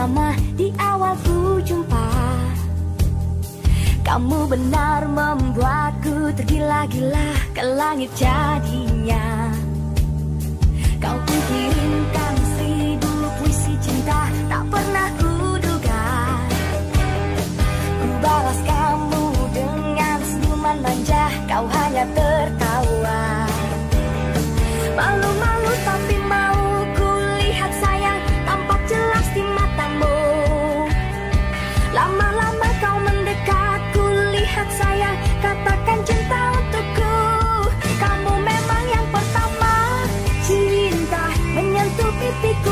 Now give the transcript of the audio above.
pertama di awal ku jumpa. Kamu benar membuatku tergila-gila ke langit jadinya. Kau pun kirimkan seribu puisi cinta tak pernah ku duga Ku balas kamu dengan senyuman manja kau hanya tertawa. Lama-lama kau mendekat Ku lihat sayang Katakan cinta untukku. Kamu memang yang pertama Cinta menyentuh pipiku.